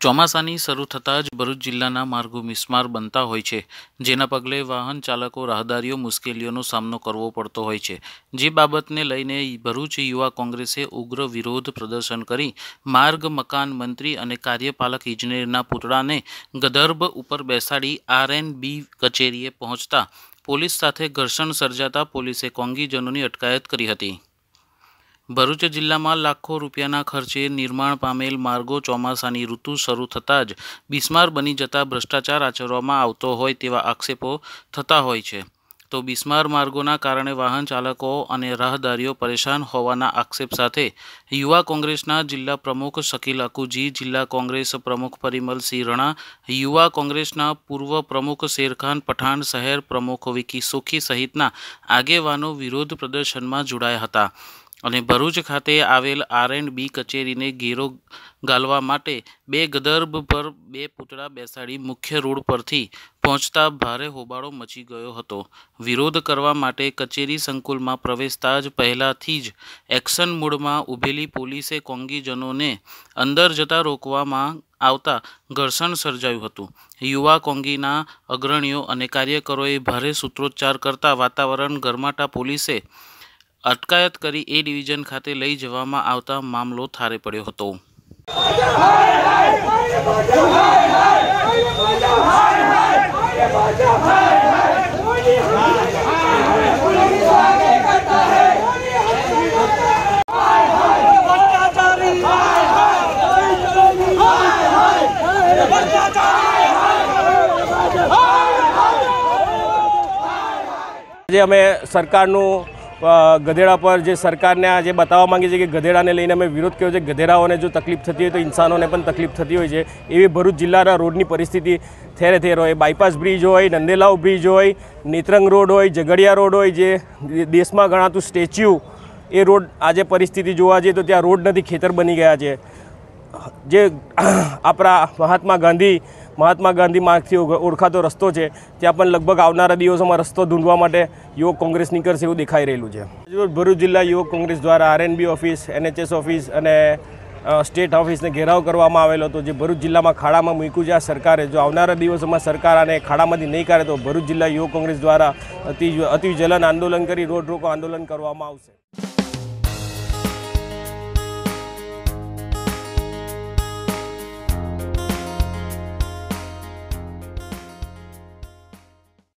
ચોમાસાની શરૂ થતાં જ ભરૂચ જિલ્લાના માર્ગો મિસ્માર બનતા હોય છે, જેના પગલે વાહન ચાલકો, રાહદારીઓ મુશ્કેલીઓનો સામનો કરવો પડતો હોય છે. જે બાબતને લઈને ભરૂચ યુવા કોંગ્રેસે ઉગ્ર વિરોધ પ્રદર્શન કરી માર્ગ, મકાન મંત્રી અને કાર્યપાલક ઇજનેરના પુતળાને ગદર્ભ ઉપર બેસાડી આરએનબી કચેરીએ પહોંચતા પોલીસ સાથે ઘર્ષણ સર્જાતા પોલીસે કોંગીજનોની અટકાયત કરી હતી. ભરૂચ જિલ્લામાં લાખો રૂપિયાના ખર્ચે નિર્માણ પામેલ માર્ગો ચોમાસાની ઋતુ શરૂ થતાં જ બિસ્માર બની જતા ભ્રષ્ટાચાર આચરવામાં આવતો હોય તેવા આક્ષેપો થતા હોય છે. તો બિસ્માર માર્ગોના કારણે વાહન ચાલકો અને રાહદારીઓ પરેશાન હોવાના આક્ષેપ સાથે યુવા કોંગ્રેસના જિલ્લા પ્રમુખ શકીલ અકુજી જિલ્લા કોંગ્રેસ પ્રમુખ પરિમલસિંહ રણા, યુવા કોંગ્રેસના પૂર્વ પ્રમુખ શેરખાન પઠાણ, શહેર પ્રમુખ વિકી સુખી સહિતના આગેવાનો વિરોધ પ્રદર્શનમાં જોડાયા હતા. અને ભરૂચ ખાતે આવેલ આર એન્ડ બી કચેરીને ઘેરો ગાલવા માટે બે ગદર્ભ પર બે પૂતળા બેસાડી મુખ્ય રોડ પરથી પહોંચતા ભારે હોબાળો મચી ગયો હતો. વિરોધ કરવા માટે કચેરી સંકુલમાં પ્રવેશતા જ પહેલાંથી જ એક્શન મૂડમાં ઊભેલી પોલીસે કોંગીજનોને અંદર જતા રોકવામાં આવતા ઘર્ષણ સર્જાયું હતું. યુવા કોંગીના અગ્રણીઓ અને કાર્યકરોએ ભારે સૂત્રોચ્ચાર કરતા વાતાવરણ ગરમાટા પોલીસે અટકાયત કરી એ ડિવિઝન ખાતે લઈ જવામાં આવતા મામલો થારે પડ્યો હતો. આજે અમે સરકારનું ગધેડા પર જે સરકારને આ જે બતાવવા માંગીએ છે કે ગધેડાને લઈને અમે વિરોધ કર્યો છે, ગધેડાઓને જો તકલીફ થતી હોય તો ઇન્સાનોને પણ તકલીફ થતી હોય છે. એવી ભરૂચ જિલ્લાના રોડની પરિસ્થિતિ થેરે થેર હોય. બાયપાસ બ્રિજ હોય, નંદેલાવ બ્રિજ હોય, નેત્રંગ રોડ હોય, ઝઘડિયા રોડ હોય, જે દેશમાં ગણાતું સ્ટેચ્યુ, એ રોડ આજે પરિસ્થિતિ જોવા જઈએ તો ત્યાં રોડ નથી, ખેતર બની ગયા છે. જે આપણા મહાત્મા ગાંધી મહાત્મા ગાંધી માર્ગથી ઓળખાતો રસ્તો છે, ત્યાં પણ લગભગ આવનારા દિવસોમાં રસ્તો ઢૂંઢવા માટે યુવક કોંગ્રેસ નીકળશે એવું દેખાઈ રહેલું છે. ભરૂચ જિલ્લા યુવક કોંગ્રેસ દ્વારા આરએનબી ઓફિસ એનએચએસ ઓફિસ અને સ્ટેટ ઓફિસને ઘેરાવ કરવામાં આવેલો હતો. જે ભરૂચ જિલ્લામાં ખાડામાં મૂક્યું છે આ સરકારે. જો આવનારા દિવસોમાં સરકાર આને ખાડામાંથી નહીં કરે તો ભરૂચ જિલ્લા યુવક કોંગ્રેસ દ્વારા અતિ અતિ જલન આંદોલન કરી, રોડ રોકો આંદોલન કરવામાં આવશે.